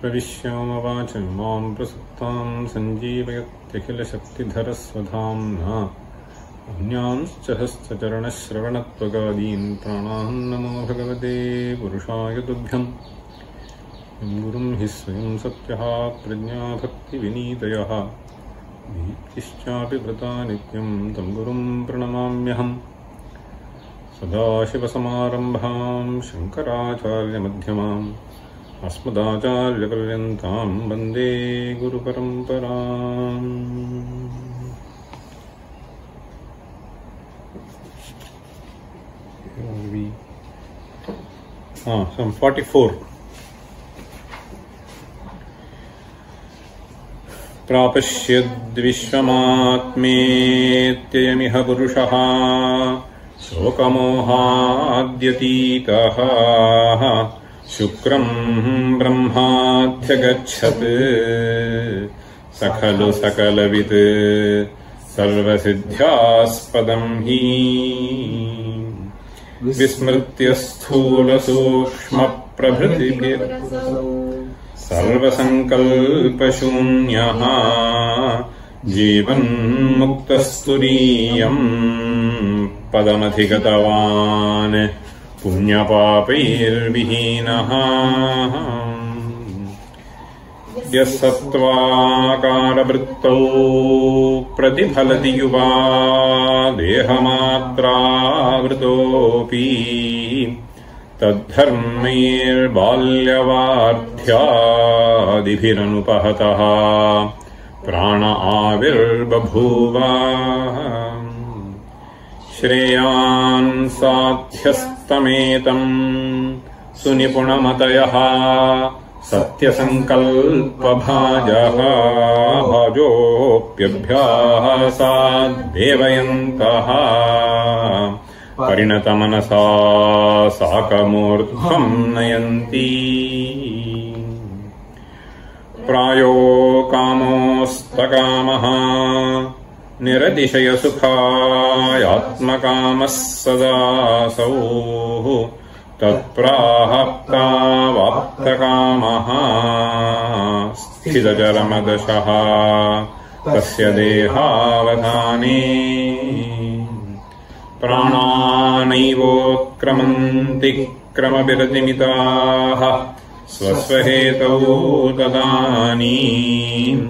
प्रविश्यामवाच मां प्रसुक्तां सञ्जीवयत्यखिलशक्तिधरस्वधाम्ना अन्यांश्च हस्तचरणश्रवणत्वगादीन् प्राणान् नमो भगवते पुरुषाय तुभ्यम् गुरुं हि स्वयं सत्यः प्रज्ञाभक्तिविनीतयः भीप्तिश्चापि वृता नित्यं तं गुरुं प्रणमाम्यहम् सदाशिवसमारम्भां शङ्कराचार्यमध्यमाम् अस्मदाचार्यपर्यन्तां वन्दे गुरुपरम्पराम् ah, some प्रापश्यद्विश्वमात्मेत्ययमिह पुरुषः शोकमोहाद्यतीतः शुक्रम् ब्रह्माध्यगच्छत् खलु सकलवित् सर्वसिद्ध्यास्पदम् हि विस्मृत्यस्थूलसूक्ष्मप्रभृति सर्वसङ्कल्पशून्यः जीवन्मुक्तस्तुरीयम् पदमधिगतवान् पुण्यपापैर्विहीनः यः सत्त्वाकारवृत्तौ प्रतिफलति युवा देहमात्रावृतोऽपि तद्धर्मैर्बाल्यवार्ध्यादिभिरनुपहतः प्राण श्रेयान्साध्यस्तमेतम् सुनिपुणमतयः सत्यसङ्कल्पभाजः भाजोऽप्यभ्याः परिणतमनसा परिणतमनसाकमूर्ध्वम् नयन्ति प्रायो कामोऽस्तकामः निरतिशयसुखायात्मकामः सदासौ तत्प्राहक्तावाप्तकामः स्थितचरमदशः तस्य देहावधाने प्राणानैवोत्क्रमन्ति क्रमविरनिमिताः स्वस्वहेतौ तदानीम्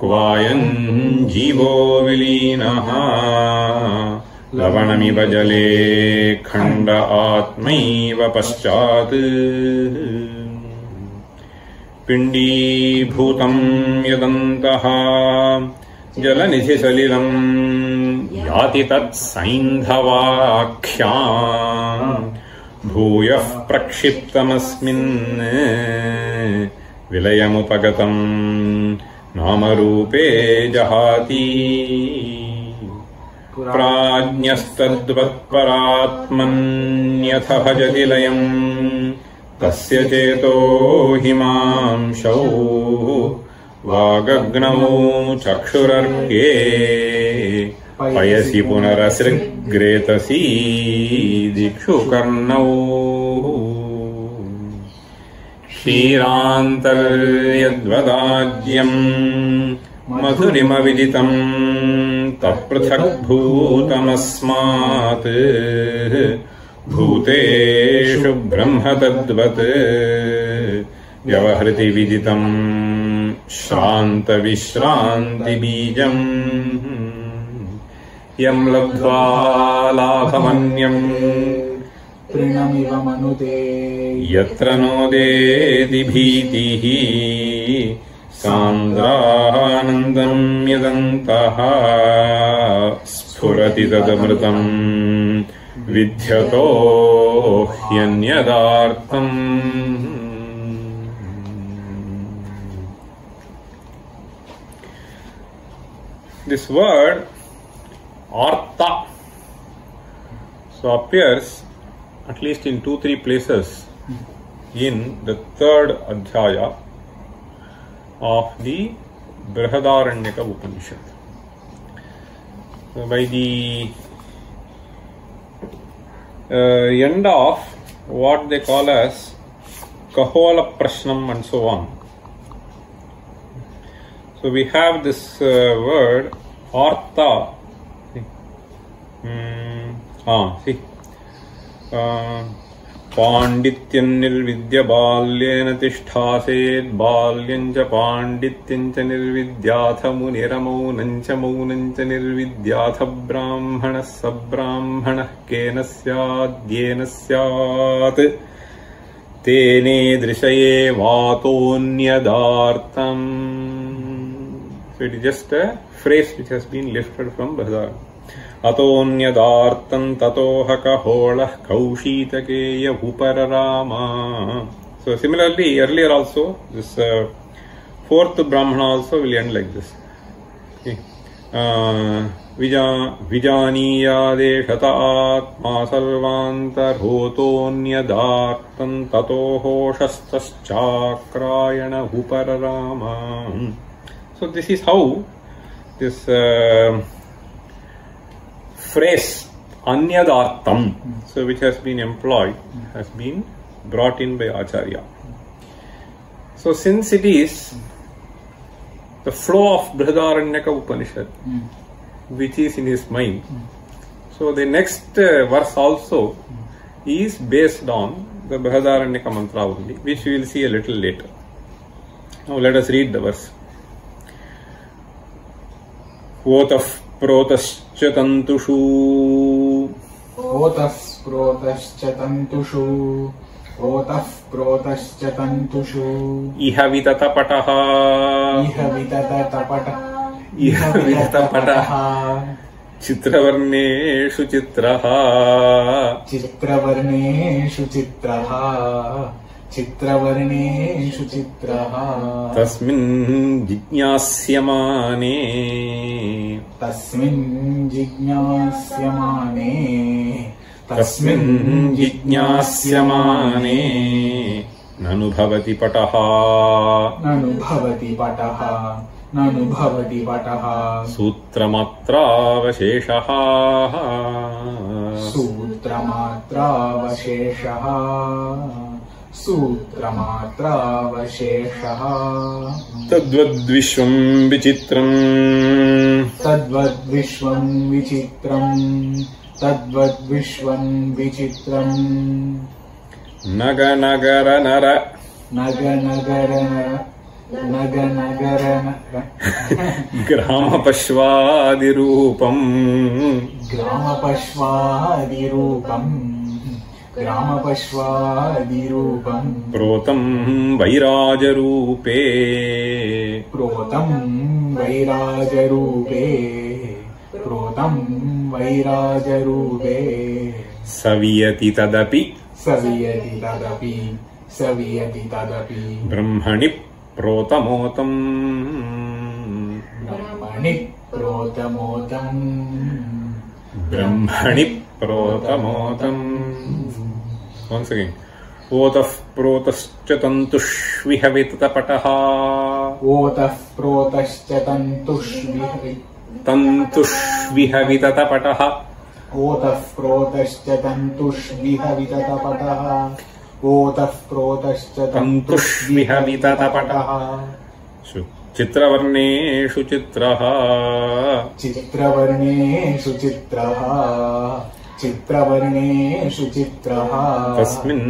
क्वायन् जीवो विलीनः लवणमिव जले खण्ड आत्मैव पश्चात् पिण्डीभूतम् यदन्तः जलनिधिसलिलम् याति तत् भूयः प्रक्षिप्तमस्मिन् विलयमुपगतम् नाम रूपे जहाति प्राज्ञस्तद्वत्परात्मन्यथ भजति लयम् तस्य चेतो हिमांशौ वागग्नौ चक्षुरर्गे पयसि पुनरसृग्रेतसी दिक्षु कर्णौ क्षीरान्तर्यद्वदाज्यम् मधुरिमविदितम् तत्पृथग्भूतमस्मात् भूतेषु ब्रह्म तद्वत् व्यवहृति विदितम् श्रान्तविश्रान्तिबीजम् यम् लाभमन्यम् तृणमिव मनुदे यत्र नो देति भीतिः सान्द्रानन्दं यदन्तः स्फुरति तदमृतम् विध्यतो ह्यन्यदार्थम् This word artha so appears at least in two, three places in the third Adhyaya of the Brahadaranyaka Upanishad. By the uh, end of what they call as Kahola Prashnam and so on. So we have this uh, word Artha. Mm, ah, see पाण्डित्यं निर्विद्य बाल्येन तिष्ठासेत् बाल्यं च पाण्डित्यं च निर्विद्याथ मुनिरमौनं च मौनं च निर्विद्याथ ब्राह्मणः स ब्राह्मणः केन स्याद्येन स्यात् तेनेदृशये वातोऽन्यदार्तम् it just phrase which has been lifted from Brinda अतोऽन्यदार्तम् ततोह कहोळः कौशीतकेय उपररामा So similarly, earlier also, this uh, fourth Brahmana uh, this. Uh, विजानीयादेशत आत्मा सर्वान्तर्होतोऽन्यदार्तम् ततो उपररामा so this is how this phrase anyadartham, so which has been employed, has been brought in by Acharya. So since it is the flow of Brihadaranyaka Upanishad, which is in his mind, so the next uh, verse also is based on the Brihadaranyaka mantra only, which we will see a little later. Now let us read the verse. Oath of प्रोतश्च तन्तुषु ओतः प्रोतश्च तन्तुषु ओतः प्रोतश्च तन्तुषु इह विततपटः इह विततपटः इह विततपटः चित्रवर्णेषु चित्रः चित्रवर्णेषु चित्रः चित्रवर्णेषु चित्रः तस्मिन् जिज्ञास्यमाने तस्मिन् जिज्ञास्यमाने तस्मिन् जिज्ञास्यमाने ननु भवति पटः ननु भवति पटः ननु भवति पटः सूत्रमात्रावशेषः सूत्रमात्रावशेषः सूत्रमात्रावशेषः तद्वद्विश्वं विचित्रम् तद्वद् विचित्रम् तद्वद् विचित्रम् नगनगर नर नगनगर नगनगर ग्रामपश्वादिरूपम् ग्रामपश्वादिरूपम् ग्रामपश्वादिरूपम् प्रोतम् वैराजरूपे प्रोतम् वैराजरूपे प्रोतम् वैराजरूपे सवियति तदपि सवियति तदपि सवियति तदपि ब्रह्मणि प्रोतमोतम् ब्रह्मणि प्रोतमोतम् ब्रह्मणि प्रोतमोतम् once again ओतः प्रोतश्च तन्तुष्विहवितपटः ओतः प्रोतश्च तन्तुष्विहवि तन्तुष्विहवितपटः ओतः प्रोतश्च तन्तुष्विहवितपटः ओतः प्रोतश्च तन्तुष्विहवितपटः चित्रवर्णेषु चित्रः चित्रवर्णेषु चित्रः चित्रवर्णेषु चित्रः कस्मिन्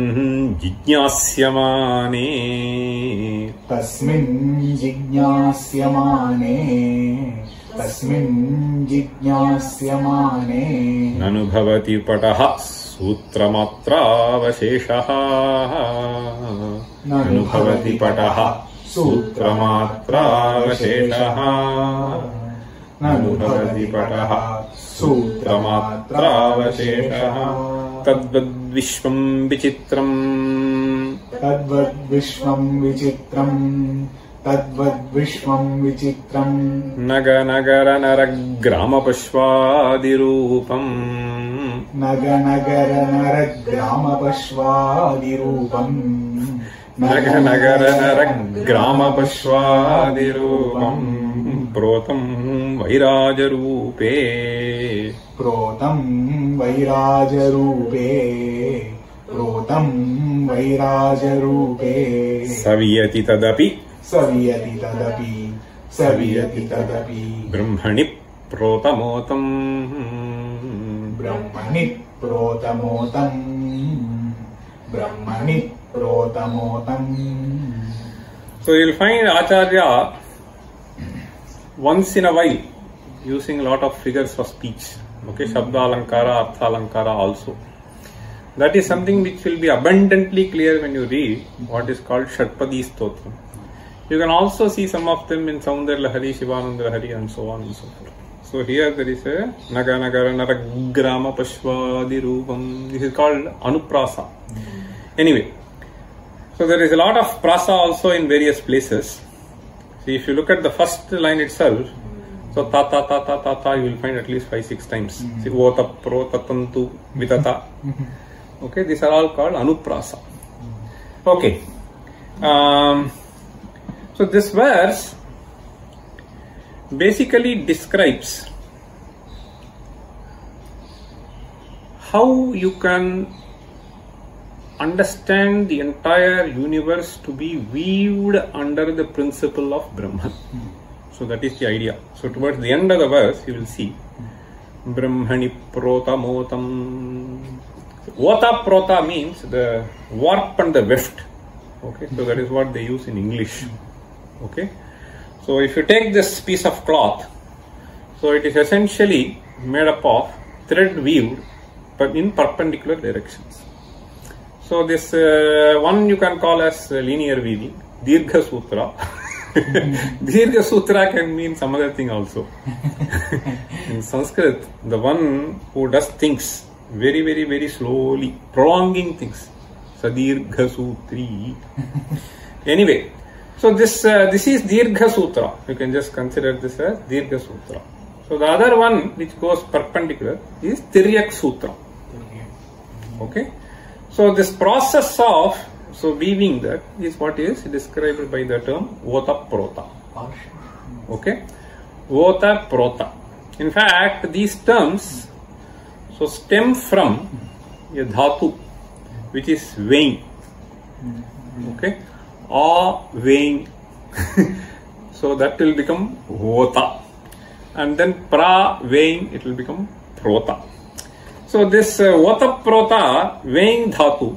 जिज्ञास्यमाने तस्मिन् जिज्ञास्यमाने तस्मिन् जिज्ञास्यमाने भवति पटः सूत्रमात्रावशेषः भवति पटः सूत्रमात्रावशेषः भवति पटः सूत्रमात्रावशेषः तद्वद् विचित्रम् तद्वद् विचित्रम् तद्वद् विचित्रम् नगनगरनरग्रामपश्वादिरूपम् नगनगरनरग्रामपश्वादिरूपम् नगनगरनरग्रामपश्वादिरूपम् नगनगर प्रोतम वैराजरूपे प्रोतम वैराजरूपे प्रोतम वैराजरूपे सवियति तदपि सवियति तदपि सवियति तदपि ब्रह्मणि प्रोतमोतम ब्रह्मणि प्रोतमोतम ब्रह्मणि प्रोतमोतम् So you'll find Acharya once in a while using a lot of figures for speech okay shabda alankara also that is something which will be abundantly clear when you read what is called shatpadi you can also see some of them in Soundar Lahari, Shivananda Lahari and so on and so forth. So here there is a Naga Nagara Naragrama Pashvadi Rupam. This is called Anuprasa. Anyway, so there is a lot of prasa also in various places. See, if you look at the first line itself, so ta ta ta ta ta ta, you will find at least five six times. Mm-hmm. See, ota pro tatantu vitata. Mm-hmm. okay, these are all called anuprasa. Mm-hmm. Okay, um, so this verse basically describes how you can understand the entire universe to be weaved under the principle of Brahman. So that is the idea. So towards the end of the verse, you will see Brahmani prata Motam. Vata Prota means the warp and the weft. Okay, so that is what they use in English. Okay, so if you take this piece of cloth, so it is essentially made up of thread weaved but in perpendicular directions. So this uh, one you can call as linear weaving. Dirgha Sutra. Dirgha Sutra can mean some other thing also. In Sanskrit, the one who does things very, very, very slowly, prolonging things. Sadirgha Sutri. anyway, so this uh, this is Dirgha Sutra. You can just consider this as Dirgha Sutra. So the other one which goes perpendicular is Tiryak Sutra. Okay. So this process of so weaving that is what is described by the term Vata Prota. Okay, Vata Prota. In fact, these terms so stem from a dhatu which is vein. Okay, or vein. so that will become Vata, and then pra it will become Prota. So this uh, Vataprota vaying dhatu,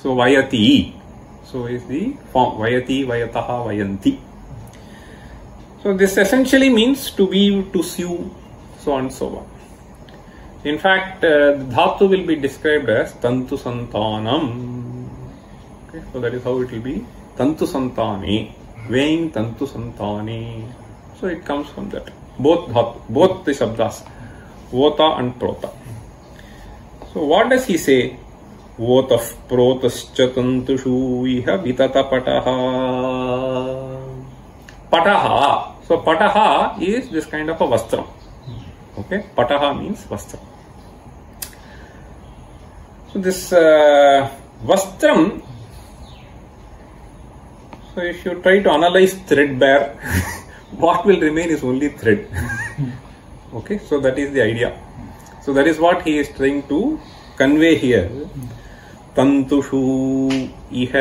so Vayati, so is the form Vayati, Vayataha, Vayanti. So this essentially means to be, to sue, so on so on. In fact, uh, dhatu will be described as tantu santanam. Okay, so that is how it will be tantu santani, weighing tantu santani. So it comes from that. Both dhatu, both the sabdas, vata and prota. So what does he say? Otah protascha tantushu iha vitata pataha. Pataha. So pataha is this kind of a vastram. Okay, pataha means vastram. So this uh, vastram. So if you try to analyze threadbare, what will remain is only thread. okay, so that is the idea. So that is what he is trying to convey here. तन्तुषु इह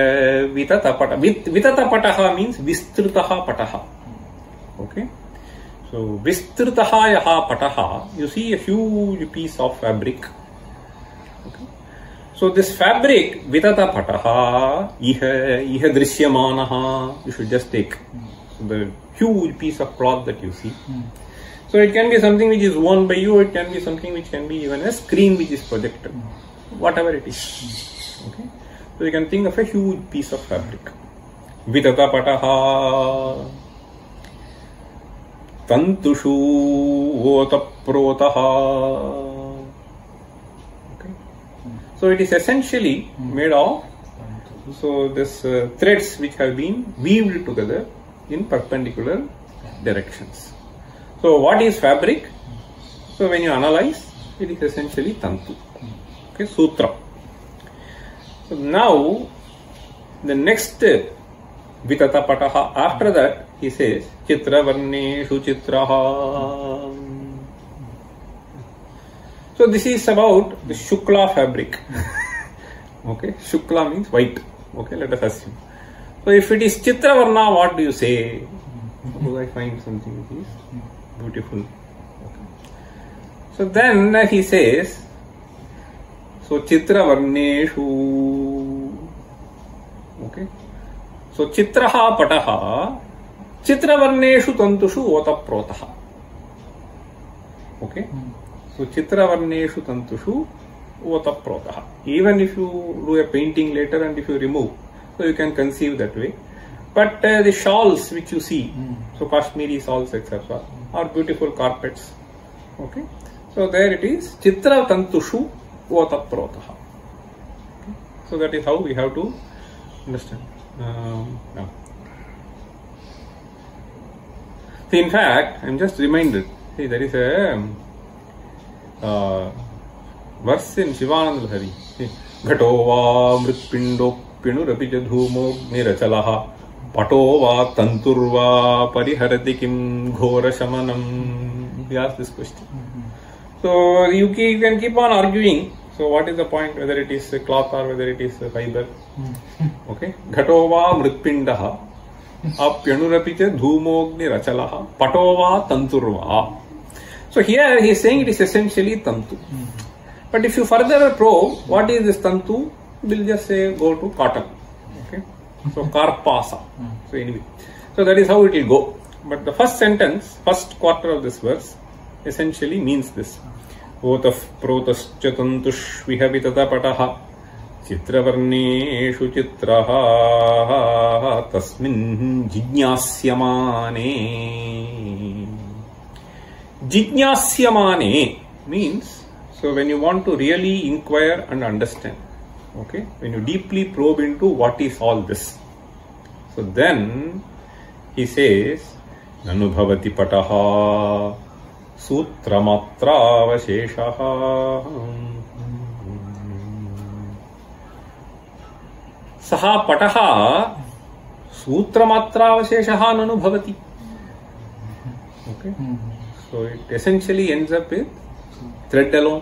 विततपट विततपटः means विस्तृतः पटः okay so विस्तृतः यः पटः you see a huge piece of fabric so this fabric विततपटः इह इह दृश्यमानः you should just take the huge piece of cloth that you see So it can be something which is worn by you, it can be something which can be even a screen which is projected, whatever it is. Okay. So you can think of a huge piece of fabric. Vidata pataha tantushu otaprotaha. So it is essentially made of so this uh, threads which have been weaved together in perpendicular directions. So what is fabric? So when you analyze, it is essentially tantu. Okay, sutra. So now the next vitata pataha. After that, he says, chitra varneshu chitraha. So this is about the shukla fabric. okay, shukla means white. Okay, let us assume. So if it is chitra varna, what do you say? Do I find something please Beautiful. Okay. So then uh, he says, so Chitra Varneshu. Okay. So Chitraha Pataha. चित्रवर्णेषु तंतुषु ओत प्रोत okay so चित्रवर्णेषु तंतुषु ओत प्रोत even if you do a painting later and if you remove so you can conceive that way But uh, the shawls which you see, mm. so Kashmiri shawls, etc., are beautiful carpets. Okay, so there it is, Chitra Tantushu Otaprotaha. Okay? So that is how we have to understand. Um, yeah. See, in fact, i am just reminded. See, there is a uh, verse in Shivanand Hari. घटो वा मृत्पिण्डोऽप्यणुरपि jadhumo nirachalaha पटो वा तंतुर्वा परिहरति किम घोर शमनम so you can keep on arguing so what is the point whether it is cloth or whether it is fibre okay घटो वा मृत्पिंड अप्यणुरपि धूमोग्नि रचलः पटो वा तंतुर्वा so here he is saying it is essentially तंतु but if you further pro what is this तंतु will just say go to cotton So karpasa, so anyway So that is how it will go. But the first sentence, first quarter of this verse essentially means this. ओतः प्रोतश्च तन्तुष्विह विततपटः चित्रवर्णेषु चित्रः तस्मिन् जिज्ञास्यमाने जिज्ञास्यमाने means so when you want to really inquire and understand okay when you deeply probe into what is all this so then he says nanu bhavati pataha सूत्रमात्रावशेषः सः पटः सूत्रमात्रावशेषः ननु भवति okay so it essentially ends up with thread alone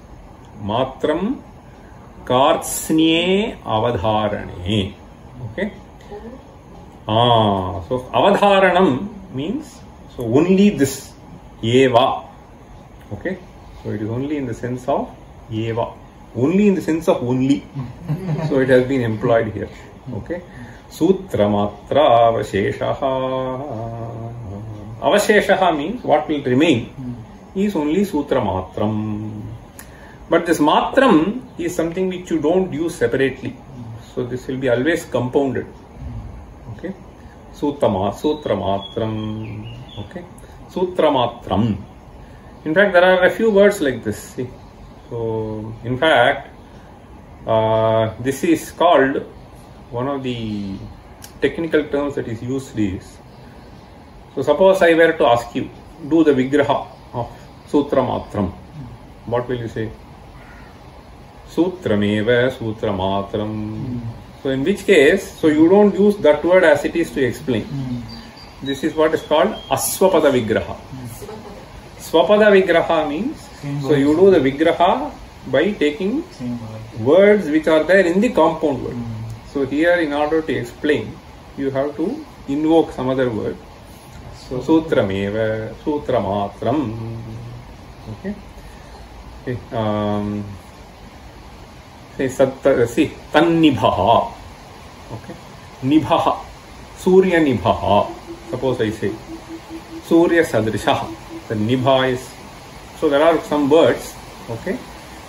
मात्रम कार्त्स्न्ये अवधारणे okay ah so अवधारणम मींस सो ओनली दिस एवा okay so it is only in the sense of एवा only in the sense of only so it has been employed here okay सूत्रमात्र अवशेषः अवशेषः means what will remain is only सूत्रमात्रम But this matram is something which you don't use separately. So this will be always compounded. Okay. sutra matram. Okay. matram. In fact, there are a few words like this. See. So in fact, uh, this is called one of the technical terms that is used is. So suppose I were to ask you, do the vigraha of matram? What will you say? Sutrameva Sutramatram. Mm. So in which case, so you don't use that word as it is to explain. Mm. This is what is called Aswapada Vigraha. Yes. Swapada Vigraha means, Same so words. you do the Vigraha by taking words which are there in the compound word. Mm. So here in order to explain, you have to invoke some other word. So Sutrameva, Sutramatram. Okay. okay. Um, Say satta, see, tannibaha. Okay. Nibaha. Surya nibaha. Suppose I say Surya sadrishaha. The nibha is. So there are some words, okay,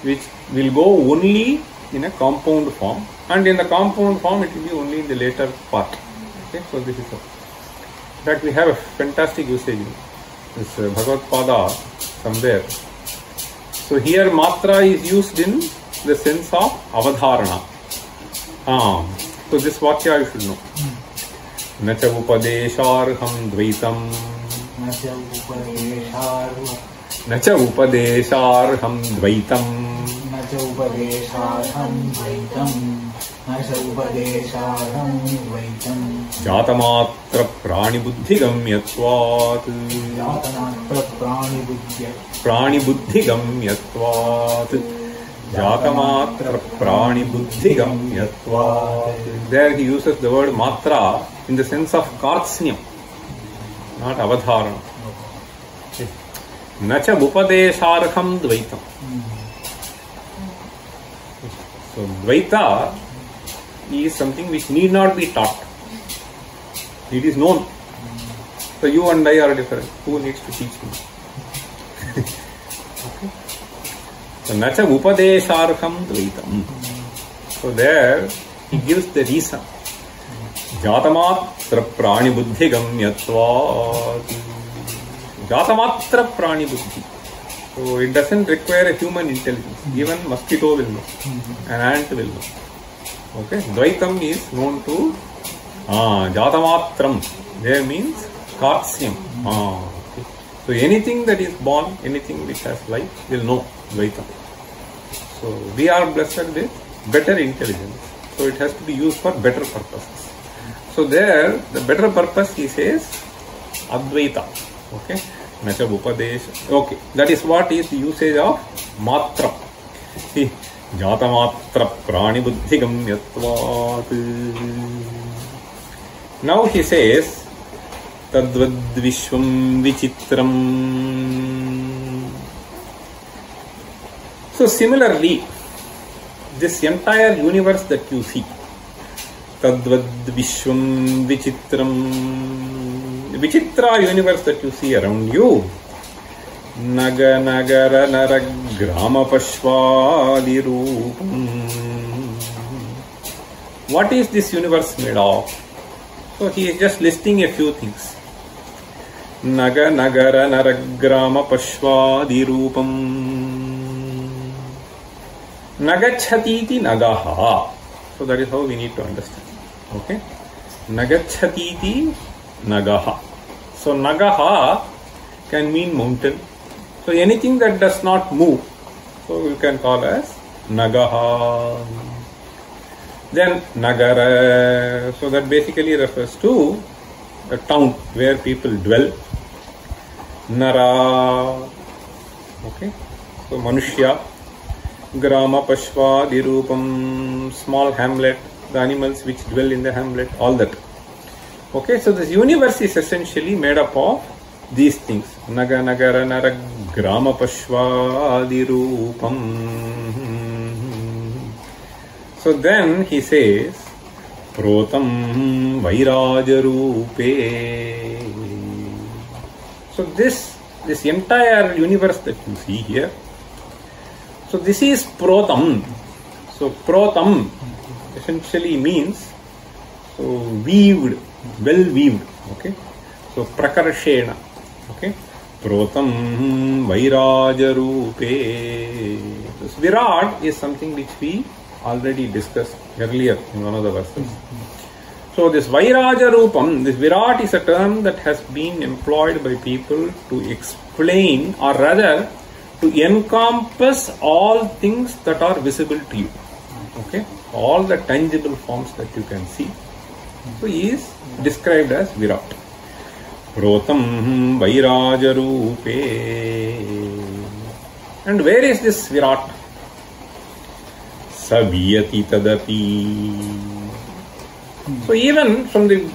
which will go only in a compound form and in the compound form it will be only in the later part. Okay, so this is all. In fact, we have a fantastic usage in this uh, Bhagavad Pada somewhere. So here matra is used in the sense of अवधारणा हाँ तो this वाक्य I should know न च उपदेशार्हम द्वैतम न च उपदेशार्हम द्वैतम जातमात्र प्राणिबुद्धिगम्यत्वात् जातमात्र प्राणिबुद्धिगम्यत्वात् जातमात्र प्राणि बुद्धि इन द सेंस ऑफ कात्स्यम so Dvaita is something which need not be taught known to teach न च उपदेशार्हम द्वैतम so there he gives the reason जातमात्र प्राणी बुद्धि गम्यत्वात् जातमात्र प्राणी बुद्धि So it doesn't require a human intelligence. Even mosquito will know. An ant will know. Okay. Dvaitam is known to ah, Jatamatram. There means Kartsyam. Ah, okay. So anything that is born, anything which has life will know. vehicle. So we are blessed with better intelligence. So it has to be used for better purposes. So there, the better purpose he says, Advaita. Okay, Nacha Upadesh. Okay, that is what is the usage of Matra. See, Jata Matra Prani Buddhigam Yatvat. Now he says, Tadvad Vishwam Vichitram So similarly, this entire universe that you see, Tadvad vishvam Vichitram, Vichitra universe that you see around you, Naga Nagara Narag Grama Pashvali What is this universe made of? So he is just listing a few things. Naga Nagara Narag Grama Pashvadi Rupam नगछतीति नगह is how we need to understand okay नगछतीति नगह so नगह can mean move so you can call as नगह Nagar so that basically refers to the town where people dwell okay so Gramapashva Dirupam, small hamlet, the animals which dwell in the hamlet, all that. Okay, so this universe is essentially made up of these things. Naga Nagara Nara Gramapashva Dirupam. So then he says, Protam Vairajarupe. So this this entire universe that you see here So this is protam. So protam essentially means so weaved, well weaved. Okay. So prakarshena. Okay. Protam vairajarupe. so virat is something which we already discussed earlier in one of the verses. So this Vairajarupam, this Virat is a term that has been employed by people to explain or rather to encompass all things that are visible to you. Okay, all the tangible forms that you can see. So he is described as Virat. Rotam Vairajarupe. And where is this Virat? Sabiyati Tadapi. So even from the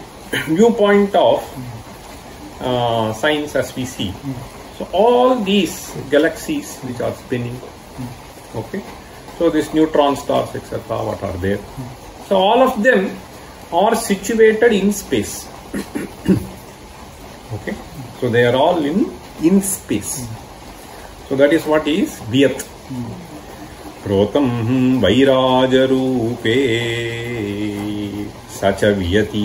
viewpoint of uh, science as we see, So all these galaxies which are spinning, okay, so this neutron stars, etc., what are there? So all of them are situated in space. okay, so they are all in in space. So that is what is Vyat. प्रोतम वैराज रूपे सच वियती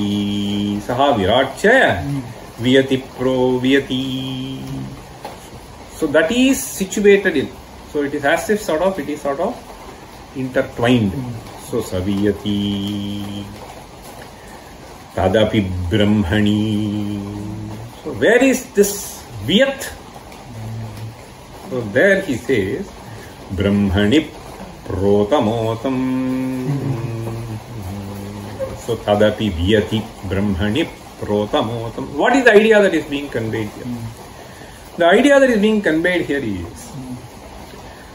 सह विराट्य विराट वियति प्रो वियती So that is situated in. So it is as if sort of it is sort of intertwined. mm. So saviyati tadapi brahmani. So where is this viyat So there he says brahmani protamotam. So tadapi viyati brahmani protamotam. What is the idea that is being conveyed here? mm. The idea that is being conveyed here is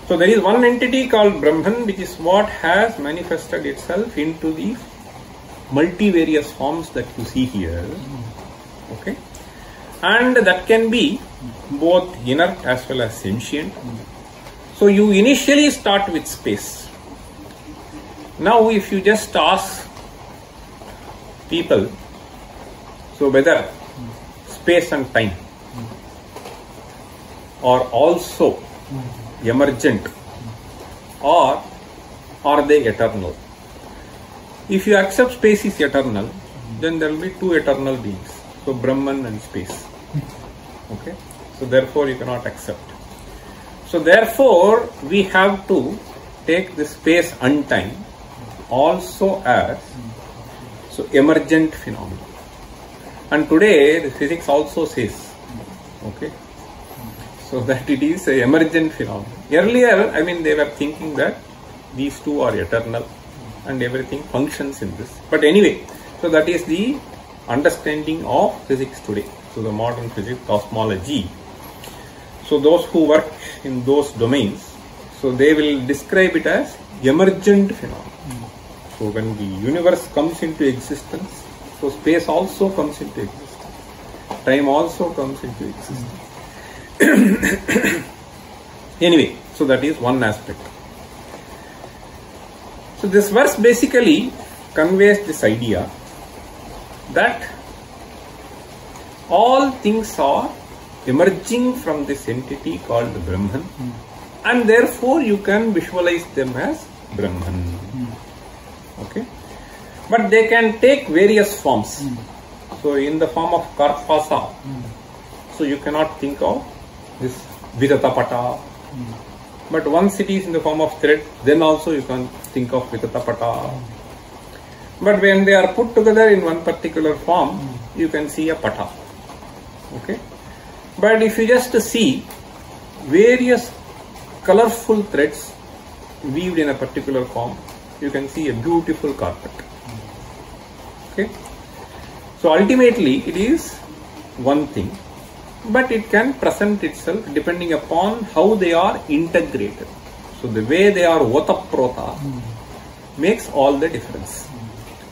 so there is one entity called Brahman which is what has manifested itself into the multivarious forms that you see here. Okay. And that can be both inert as well as sentient. So you initially start with space. Now if you just ask people, so whether space and time are also emergent or are they eternal? If you accept space is eternal, then there will be two eternal beings. So Brahman and space. Okay? So therefore you cannot accept. So therefore we have to take the space and time also as so emergent phenomena. And today the physics also says okay so that it is a emergent phenomenon. Earlier, I mean, they were thinking that these two are eternal and everything functions in this. But anyway, so that is the understanding of physics today. So the modern physics, cosmology. So those who work in those domains, so they will describe it as emergent phenomenon. So when the universe comes into existence, so space also comes into existence, time also comes into existence. anyway, so that is one aspect. So this verse basically conveys this idea that all things are emerging from this entity called Brahman mm. and therefore you can visualize them as Brahman. Mm. Okay. But they can take various forms. Mm. So in the form of Karpasa, hmm. so you cannot think of this Vitatapata. Mm. But once it is in the form of thread, then also you can think of Vitatapata. Mm. But when they are put together in one particular form, mm. you can see a pata. Okay. But if you just see various colorful threads weaved in a particular form, you can see a beautiful carpet. Okay. So ultimately, it is one thing but it can present itself depending upon how they are integrated. So the way they are otaprota prata makes all the difference.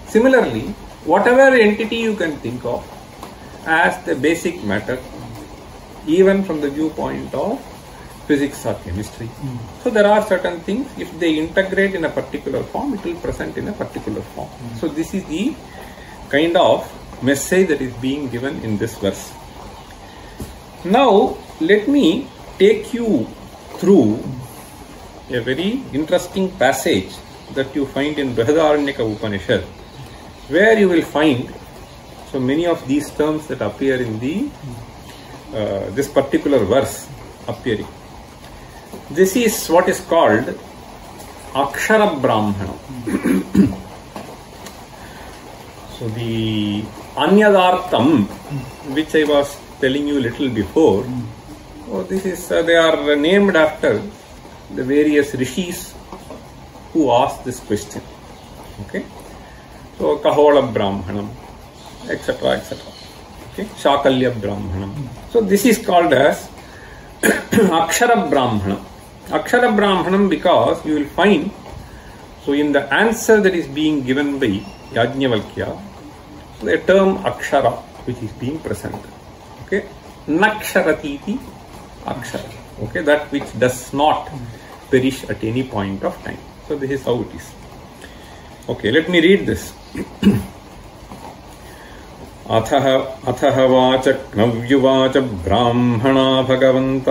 Similarly, whatever entity you can think of as the basic matter, even from the viewpoint of physics or chemistry. Mm. So there are certain things, if they integrate in a particular form, it will present in a particular form. So this is the kind of message that is being given in this verse. Now, let me take you through a very interesting passage that you find in Brihadaranyaka Upanishad, where you will find so many of these terms that appear in the uh, this particular verse appearing. This is what is called Akshara Brahmana. so the Anyadartham, which I was telling you little before, mm. oh, this is uh, they are named after the various rishis who asked this question. Okay, so Kahola Brahmanam, etc., etc. Okay, Shakalya Brahmanam. Mm. So this is called as Akshara Brahmanam. Akshara Brahmanam because you will find. So in the answer that is being given by Yajnavalkya, the term Akshara which is being presented. Okay न अक्षर okay that which does not perish at any point of time so this is how it is okay let me read this अथ अथ watch नव्युवाच ब्राह्मणा भगवंत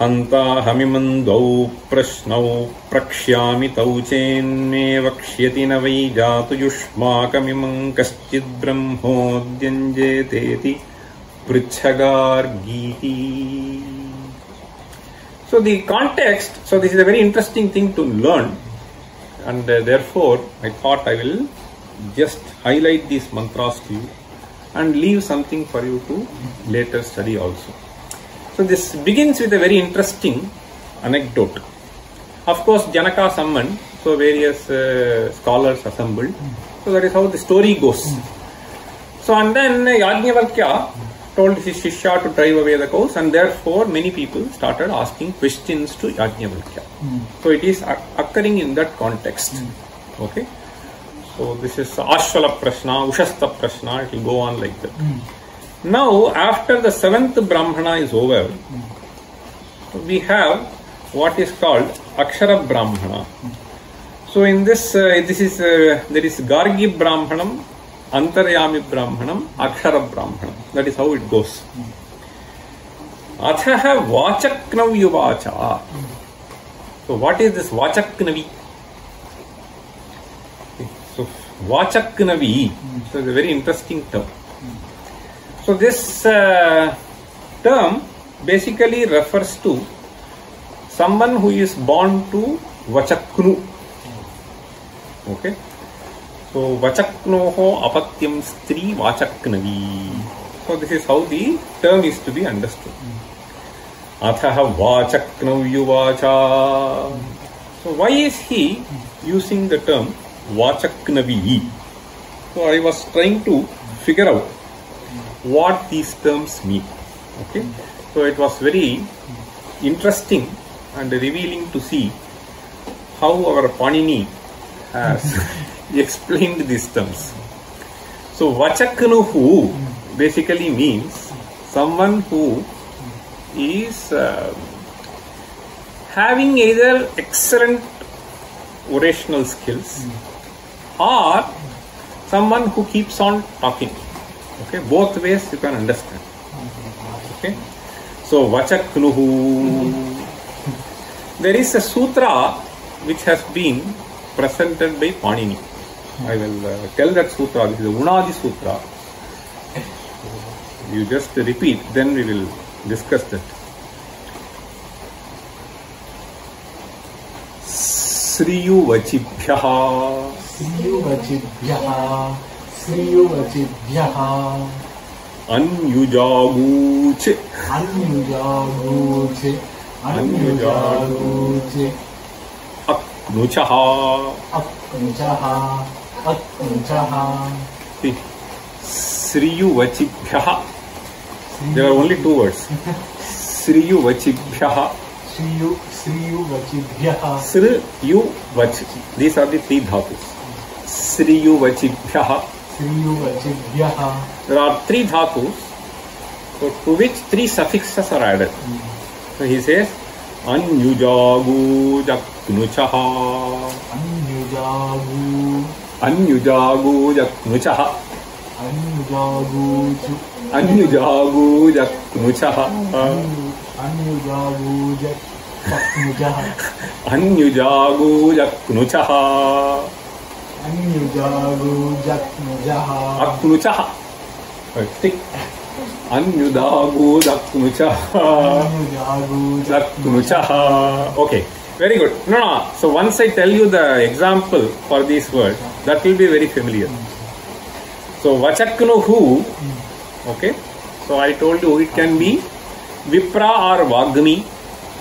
हन्ताहमिमन्दौ प्रश्नौ प्रक्ष्यामि तौ चेन्मे वक्ष्यति न वै जातुयुष्माकमिमं कश्चिद्ब्रह्मोऽद्यञ्जेतेति पृच्छगार्गीति So the context, so this is a very interesting thing to learn and uh, therefore I thought I will just highlight these mantras to you and leave something for you to later study also. So this begins with a very interesting anecdote. Of course, Janaka summoned, so various uh, scholars assembled. So that is how the story goes. So and then Yajnavalkya told his Shishya to drive away the cows and therefore many people started asking questions to Yajnavalkya. So it is occurring in that context. Okay. So this is Ashwala Prashna, Ushasta Prashna, it will go on like that. Now, after the seventh Brahmana is over, we have what is called Akshara Brahmana. So, in this, uh, this is uh, there is Gargi Brahmanam, Antaryami Brahmanam, Akshara Brahmanam. That is how it goes. Athaha Vachaknavi Vacha. So, what is this Vachaknavi? So, Vachaknavi. So, it's a very interesting term. So this uh, term basically refers to someone who is born to vachaknu. Okay. So vachaknoho apatyam stri vachaknavi. So this is how the term is to be understood. athah अथः yuvacha So why is he using the term vachaknavi? So I was trying to figure out what these terms mean. Okay, so it was very interesting and revealing to see how our Panini has explained these terms. So Vachakanuhu basically means someone who is uh, having either excellent orational skills hmm. or someone who keeps on talking. Okay, both ways you can understand. Okay, so vachaknuhu. There is a sutra which has been presented by Panini. I will uh, tell that sutra. This is the Unadi Sutra. You just repeat, then we will discuss that. श्रीयुवचिभ्यः श्रीयुवचिभ्यः श्रियुवचिभ्यः अन्युजागूच अन्युजागूच अक्नुचः अक्नुचः अक्नुचः श्रियुवचिभ्यः there are only two words श्रियुवचिभ्यः श्रियु श्रियुवचिभ्यः श्रियुवच these are the three dhatus श्रियुवचिभ्यः There are three dhatus, so to which three suffixes are added. Mm. So he says, Anyujagu jaknuchaha. Anyujagu. Anyujagu jaknuchaha. Anyujagu Anyujagu jaknuchaha. Anyujagu jaknuchaha. Anyujagu jaknuchaha. अक्नुचः for this word that will be very familiar so वचक्नु who okay so I told you it can be Vipra or वाग्मी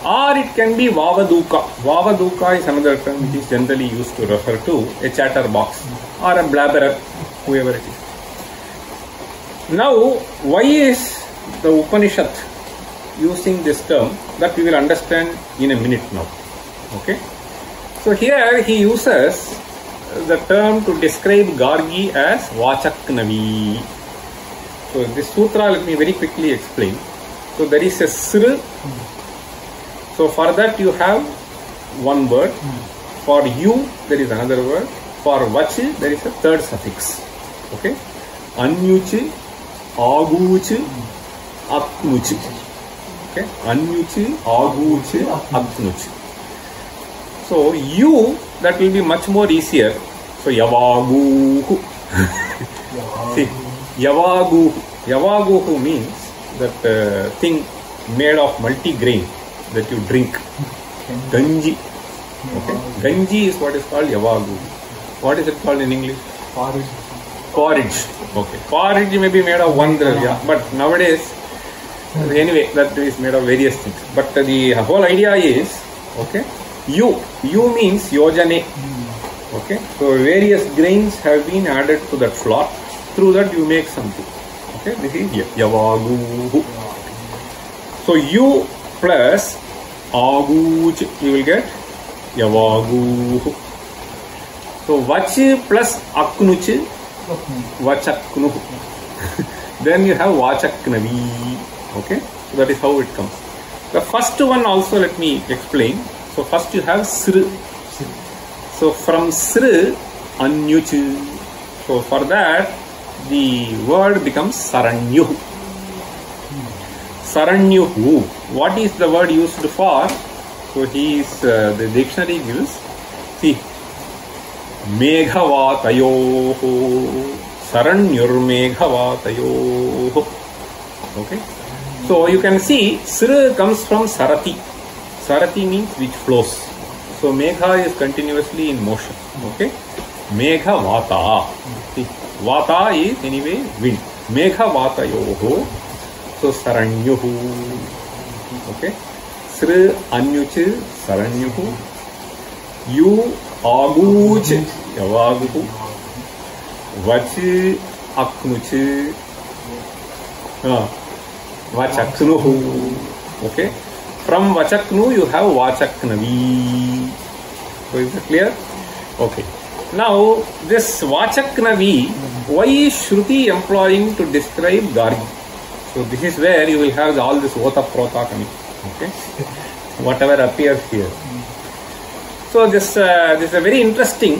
or it can be Vavaduka. Vavaduka is another term which is generally used to refer to a chatterbox or a blabberer, whoever it is. Now, why is the Upanishad using this term that we will understand in a minute now? Okay. So here he uses the term to describe Gargi as Vachaknavi. So this sutra let me very quickly explain. So there is a Sri So for that you have one word. For you there is another word. For vachi there is a third suffix. Okay. Anyuchi, aguchi, aknuchi. Okay. Anyuchi, aguchi, aknuchi. So you that will be much more easier. So yavaguhu. See, yavaguhu. Yavaguhu means that uh, thing made of multi grain. that you drink. Ganji. Okay. Ganji is what is called yavagu. What is it called in English? Porridge. Porridge. Okay. Porridge may be made of one grain, but nowadays, anyway, that is made of various things. But the whole idea is, okay, you. You means yojane. Okay. So various grains have been added to that flour. Through that you make something. Okay. This is yavagu. So you plus aguj, you will get yavaguh. So vach plus aknuch, vachaknuh. then you have vachaknavi. Okay, so that is how it comes. The first one also let me explain. So first you have sr. So from sr anyuch. So for that the word becomes saranyu. saranyu Saranyuhu. What is the word used for? So he is, uh, the dictionary gives, see, meghavatayo saranyur meghavatayo okay so you can see sir comes from sarati sarati means which flows so megha is continuously in motion okay meghavata see vata is anyway wind meghavatayo vatayoho okay सृ अन्युच शरण्यु यु आगूच यवागु वच अक्नुच वचक्नु okay from वचक्नु you have वाचक्नवी क्लियर ओके नाउ दिस वाचक्नवी why Shruti employing to describe Gargi So this is where you will have all this oath of Protha coming. Okay, whatever appears here. So this uh, this is a very interesting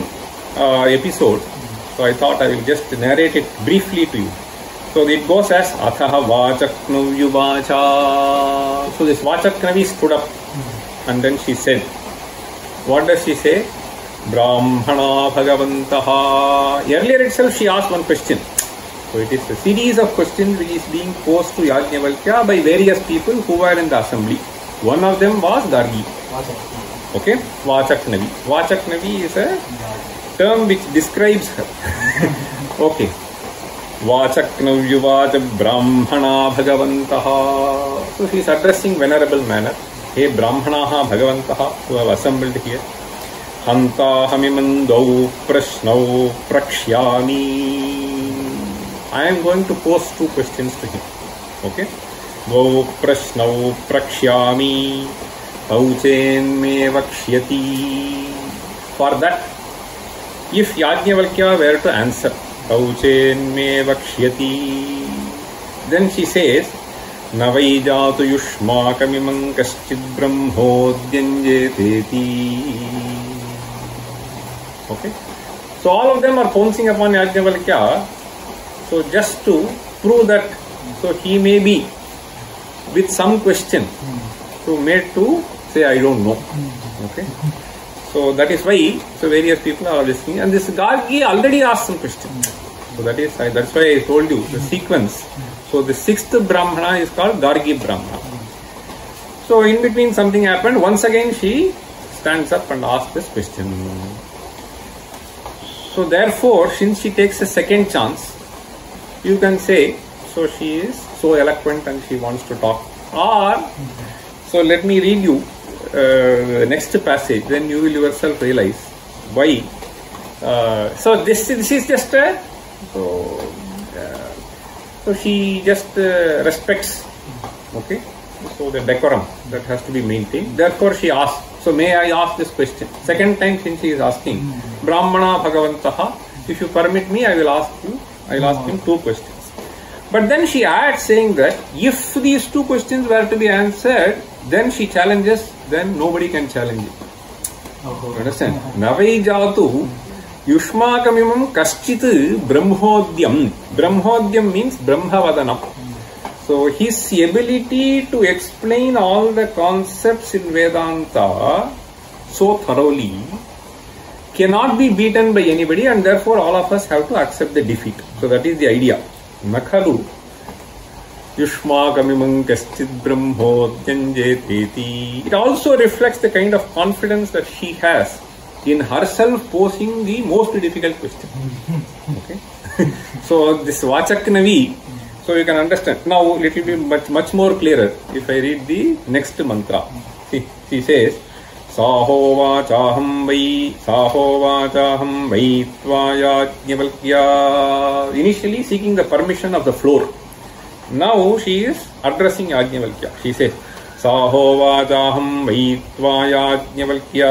uh, episode. So I thought I will just narrate it briefly to you. So it goes as Athaha Vachaknavyu Vacha. So this Vachaknavi stood up and then she said, What does she say? Brahmana Bhagavantaha. Earlier itself she asked one question. So it is a series of questions which is being posed to Yajnavalkya by various people who were in the assembly. One of them was Gargi. Okay, Vachaknavi. Vachaknavi is a term which describes her. okay. Vachaknavyuvacha Brahmana Bhagavantaha. So he is addressing venerable manner. Hey Brahmanaha Bhagavantaha who have assembled here. हन्ताहमिमन्दौ प्रश्नौ प्रक्ष्यामि I am going to pose two questions to him. Okay? द्वौ प्रश्नौ प्रक्ष्यामि औचेन्मे for that if Yajnavalkya were to answer औचेन्मे वक्ष्यति then she says न वै जातु युष्माकमिमं कश्चित् okay so all of them are pouncing upon Yajnavalkya So just to prove that, so he may be with some question to made to say I don't know. Okay. So that is why so various people are listening, and this Gargi already asked some question. So that is that's why I told you the sequence. So the sixth Brahmana is called Gargi Brahmana. So in between something happened. Once again she stands up and asks this question. So therefore, since she takes a second chance, you can say, so she is so eloquent and she wants to talk. Or, so let me read you uh, next passage, then you will yourself realize why. Uh, so this, this is just a, so, uh, so she just uh, respects, okay, so the decorum that has to be maintained. Therefore she asks, so may I ask this question? Second time since she is asking, Brahmana Bhagavantaha, if you permit me, I will ask you I'll ask him two questions. But then she adds saying that if these two questions were to be answered, then she challenges, then nobody can challenge it. Understand? understand? Navai jatu yushmakamimam kaschit brahmhodhyam. Brahmhodhyam means brahmavadanam. So his ability to explain all the concepts in Vedanta so thoroughly cannot be beaten by anybody and therefore all of us have to accept the defeat. So that is the idea. Nakhalu It also reflects the kind of confidence that she has in herself posing the most difficult question. Okay. so this Vachaknavi, so you can understand. Now little be much, much more clearer if I read the next mantra. See, she says, साहोवाचाहं वै साहोवाचाहं वै त्वायाज्ञवल्क्या initially seeking the permission of the floor now she is addressing Yajnavalkya she says साहोवाचाहं वै त्वायाज्ञवल्क्या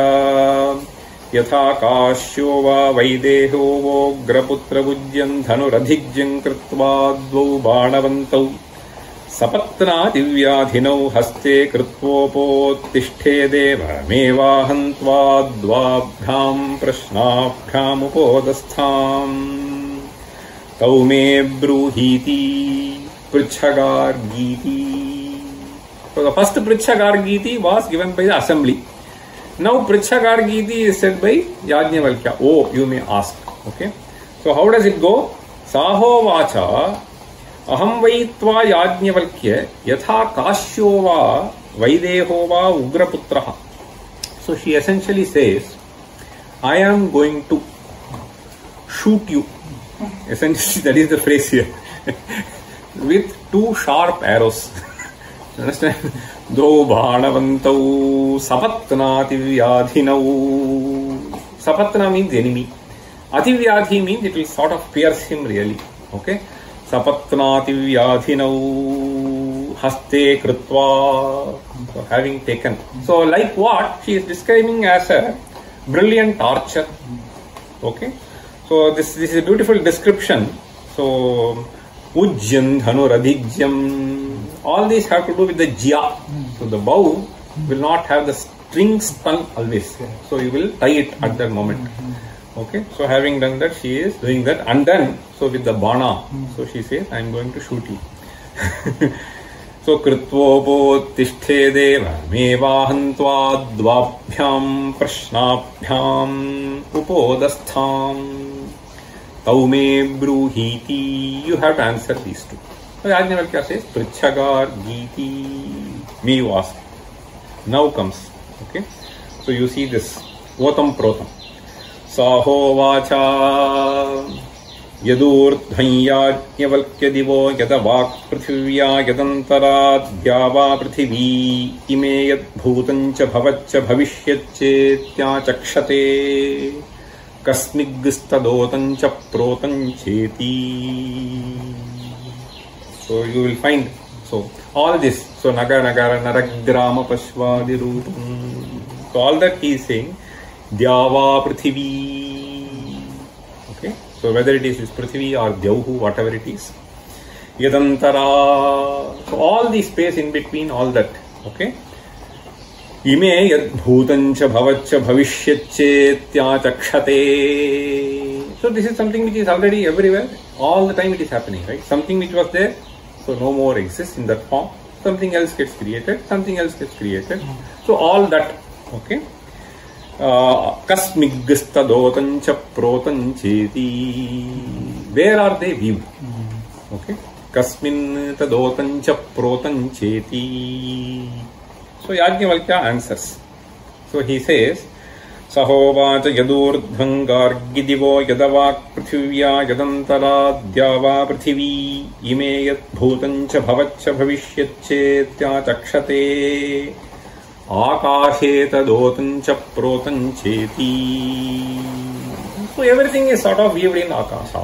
यथा काश्यो वा वैदेहो वोग्रपुत्रभुज्यं धनुरधिज्यं कृत्वा द्वौ बाणवन्तौ सपत्ना दिव्याधिनौ हस्ते कृत्वोपोत्तिष्ठे देवमेवाहन्त्वाद्वाभ्याम् प्रश्नाभ्यामुपोदस्थाम् तौ मे ब्रूहीति पृच्छगार्गीति So the first Prichagargiti was given by the assembly. Now Prichagargiti is said by Yajnavalkya. Oh, you may ask. Okay. So how does it go? Saho vacha अहम वैत्वा याज्ञवल्क्य यथा काश्यो वा वैदेहो वा उग्रपुत्रः so she essentially says I am going to shoot you essentially that is the phrase here with two sharp arrows दो बाणवंतौ सपत्नाति व्याधिनौ सपत्ना means enemy अतिव्याधि means it will sort of pierce him really okay sapatnativyadhinau haste kritva so having taken so like what she is describing as a brilliant archer okay so this this is a beautiful description so ujjan dhanuradhigyam all these have to do with the jya so the bow will not have the string strung always so you will tie it at that moment Okay. So having done that, she is doing that. And then, so with the bana, so she says, I am going to shoot you. सो कृत्वोपोत्तिष्ठेदेव मेवाहन्त्वा द्वाभ्याम् प्रश्नाभ्याम् उपोदस्थाम् तौ मे ब्रूहीति you have to answer these two. So Yajnavalkya says Prichagar Giti me you ask. Now comes. Okay. So you see this Votam उत्साहोवाच यदूर्ध्वञ्याज्ञवल्क्यदिवो यत वाक्पृथिव्या यदन्तराद्या वा पृथिवी इमे यद्भूतम् च भवच्च भविष्यच्चेत्याचक्षते कस्मिग्स्तदोतम् च प्रोतम् चेति so you will find so all this so नगर नगर नरग्रामपश्वादिरूपम् so all that he saying द्यावा पृथ्वी okay so whether it is is Prithvi or द्यौहू whatever it is यदंतरा so all the space in between all that okay इमे यद भूतंच भवच्च भविष्यचेत्याचक्षते so this is something which is already everywhere all the time it is happening right something which was there so no more exist in that form something else gets created something else gets created so all that okay कस्मिग्स्तोतंच प्रोतंचेती where are they view okay so Yajnavalkya सहोवाच यदूर्ध्वं दिव यदवाक् पृथिव्या यदंतरा द्यावा पृथिवी इमे यत् भूतं च आकाशे तदोतम् च प्रोतम् चेति So everything is sort of viewed in Akasha.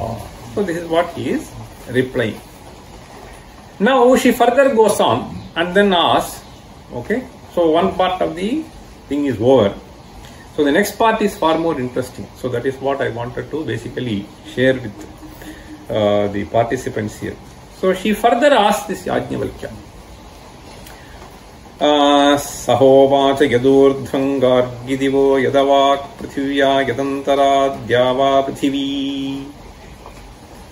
So this is what he is replying. Now she further goes on and then asks, okay, so one part of the thing is over. So the next part is far more interesting. So that is what I wanted to basically share with uh, the participants here. So she further asked this Yajnavalkya. सहोवाच यदूर्ध्वङ्गार्गिदिवो यदवाक् पृथिव्या यदन्तराद्या वा पृथिवी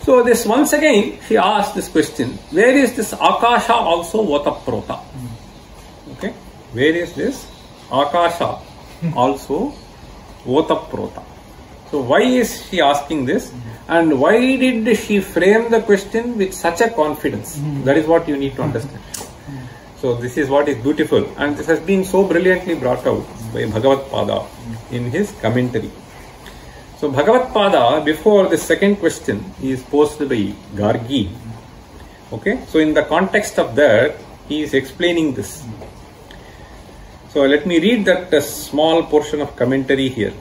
So this once again she asked this question: Where is this akasha also vataprota? Okay, where is this akasha also vataprota? So why is she asking this? And why did she frame the question with such a confidence? That is what you need to understand. So this is what is beautiful and this has been so brilliantly brought out by Bhagavad Pada in his commentary. So Bhagavad Pada before the second question is posed by Gargi. Okay, so in the context of that he is explaining this. So let me read that uh, small portion of commentary here.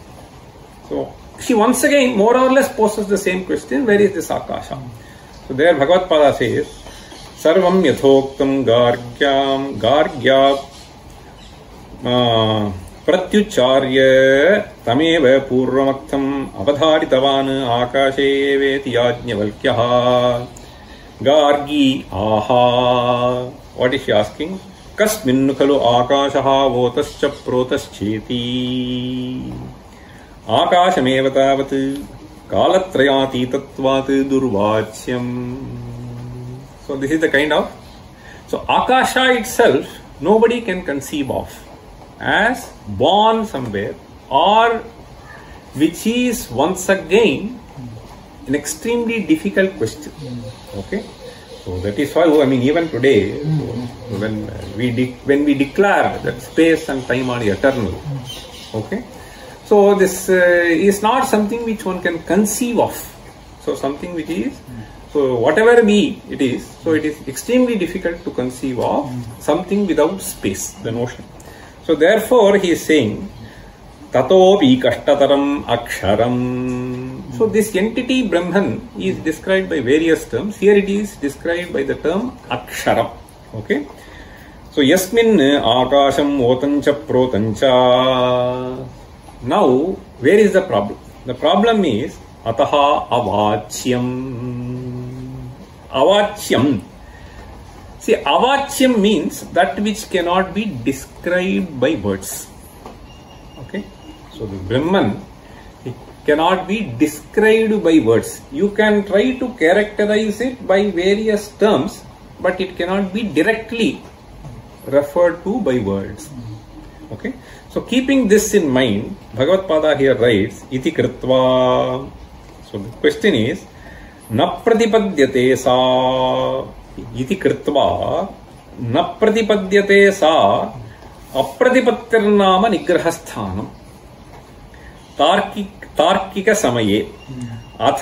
So she once again more or less poses the same question, where is this Akasha? So there Bhagavad Pada says, सर्वं यथोक्तं गार्ग्याम् गार्ग्या प्रत्युच्चार्य तमेव गार्गी अवधारितवान् आकाशे वेति याज्ञवल्क्यः कस्मिन् खलु आकाशः वोतश्च प्रोतश्चेति आकाशमेव तावत् कालत्रयातीतत्वात् दुर्वाच्यम् So this is the kind of so Akasha itself nobody can conceive of as born somewhere or which is once again an extremely difficult question. Okay. So that is why I mean even today when we when we declare that space and time are eternal. Okay. So this uh, is not something which one can conceive of. So something which is so whatever be it is, so it is extremely difficult to conceive of something without space, the notion. So therefore he is saying, Tatopi kashtataram aksharam. So this entity Brahman is described by various terms. Here it is described by the term aksharam. Okay. So yasmin akasham otancha protancha. Now where is the problem? The problem is ataha avachyam avachyam. See, avachyam means that which cannot be described by words. Okay, so the Brahman it cannot be described by words. You can try to characterize it by various terms, but it cannot be directly referred to by words. Okay, so keeping this in mind, Bhagavad Pada here writes, iti kritva. So the question is, न प्रतिपद्यते सा इति कृत्वा न प्रतिपद्यते सा अप्रतिपत्तिर्नाम निग्रहस्थानम् तार्किक तार्किक समये अथ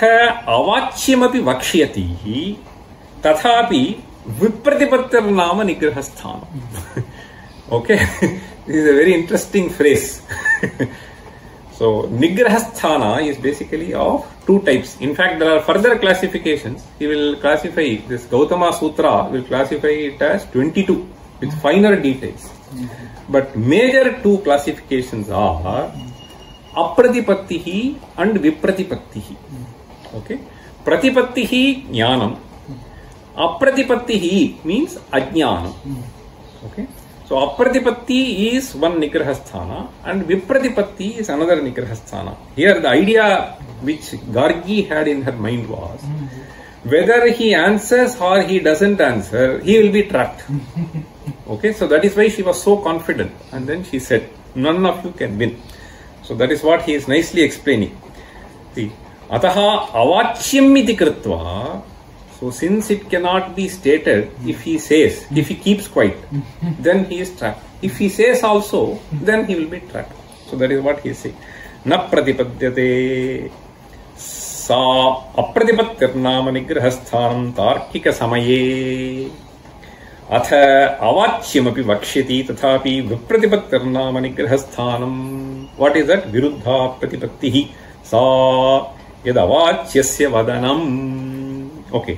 अवाच्यमपि वक्ष्यति तथापि विप्रतिपत्तिर्नाम निग्रहस्थानम् okay this is a very interesting phrase so निग्रहस्थान is basically of two types. In fact, there are further classifications. He will classify this Gautama Sutra will classify it as 22 with finer details. But major two classifications are Apratipattihi and Vipratipattihi. Okay, Pratipattihi Jnanam. Apratipattihi means Ajnanam. Okay. So Apratipatti is one Nigrahasthana and Vipratipatti is another Nigrahasthana. Here the idea which Gargi had in her mind was whether he answers or he doesn't answer, he will be trapped. okay, so that is why she was so confident. And then she said, none of you can win. So that is what he is nicely explaining. See, अतः अवाच्यम् So since it cannot be stated, if he says, if he keeps quiet, then he is trapped. If he says also, then he will be trapped. So that is what he is saying. Na pratipadyate sa सा अप्रतिपत्तिर्नाम tarkika samaye अथ अवाच्यमपि वक्ष्यति तथापि विप्रतिपत्तिर्नाम निग्रहस्थानम् what is that विरुद्धा प्रतिपत्तिः सा यदवाच्यस्य वदनम् okay okay.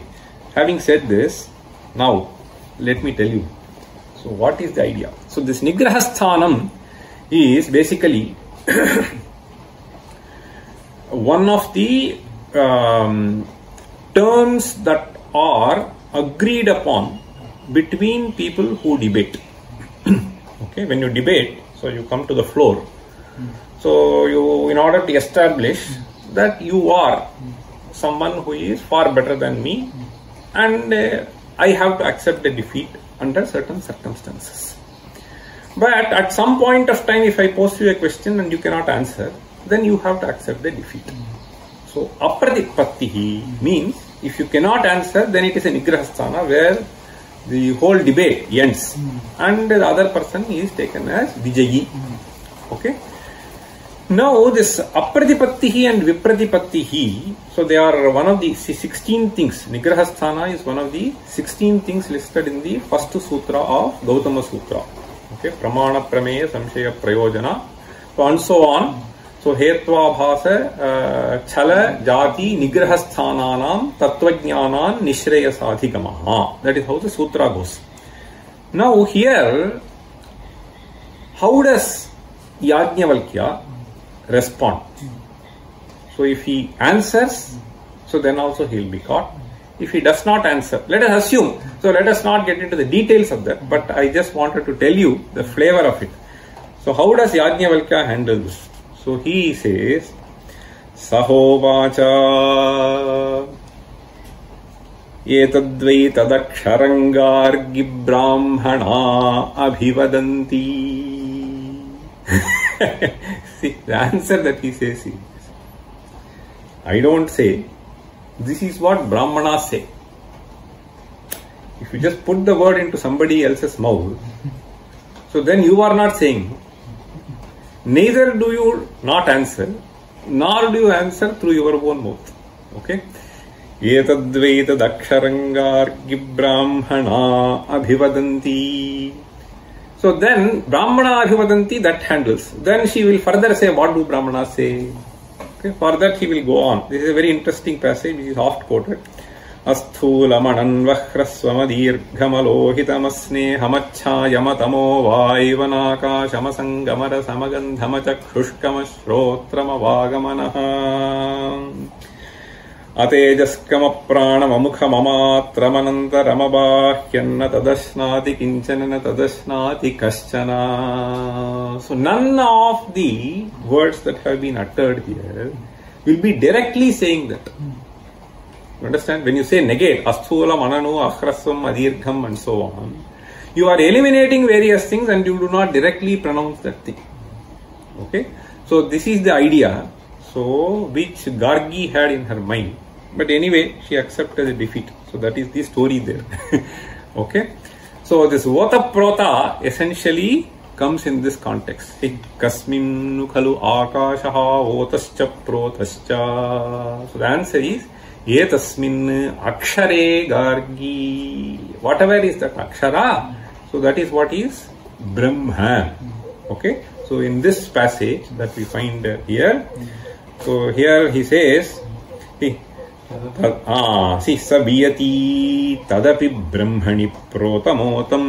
Having said this, now let me tell you. So what is the idea? So this Nigrahasthanam is basically one of the um, terms that are agreed upon between people who debate. okay, when you debate, so you come to the floor. So you, in order to establish that you are someone who is far better than me, and uh, I have to accept the defeat under certain circumstances. But at some point of time, if I pose you a question and you cannot answer, then you have to accept the defeat. So, apradipattihi means if you cannot answer, then it is a nigrahasthana where the whole debate ends hmm. and the other person is taken as vijayi. Hmm. Okay. Now this apratipattihi and vipratipattihi, so they are one of the 16 things. Nigrahasthana is one of the 16 things listed in the first sutra of Gautama Sutra. Okay, Pramana Prameya Samshaya Prayojana. So and so on. So hetva bhasa, uh, हेत्वाभास छल जाति निग्रहस्थानानां तत्वज्ञानां निश्रेयसाधिगमः. That is how the sutra goes. Now here, how does Yajnavalkya respond. So if he answers, so then also he will be caught. If he does not answer, let us assume. So let us not get into the details of that, but I just wanted to tell you the flavor of it. So how does Yajnavalkya handle this? So he says, Sahovacha एतद्वै तदक्षरङ्गार्गिब्राह्मणा अभिवदन्ति See, the answer that he says is, I don't say, this is what Brahmanas say. If you just put the word into somebody else's mouth, so then you are not saying. Neither do you not answer, nor do you answer through your own mouth. Okay? एतद्वैतदक्षरङ्गार्गिब्राह्मणा अभिवदन्ति So then Brahmana Abhivadanti that handles. Then she will further say what do Brahmana say. Okay, for that he will go on. This is a very interesting passage which is oft quoted. अस्थूलमणन्वह्रस्वमदीर्घमलोहितमस्नेहमच्छायमतमो वायवनाकाशमसङ्गमरसमगन्धमचक्षुष्कमश्रोत्रमवागमनः अतेजस्कमप्राणमुखममात्रमनन्तरमबाह्यन्न तदश्नाति किञ्चन न तदश्नाति कश्चन so none of the words okay so this is the idea so which Gargi had in her mind. But anyway, she accepted the defeat. So that is the story there. okay. So this Vataprota essentially comes in this context. Kasminu kalu akashaha votascha protascha. So the answer is Yetasmin akshare gargi. Whatever is that akshara, so that is what is Brahman. Okay. So in this passage that we find here. So here he says, see, Saviyati tadapi brahmani protamotam.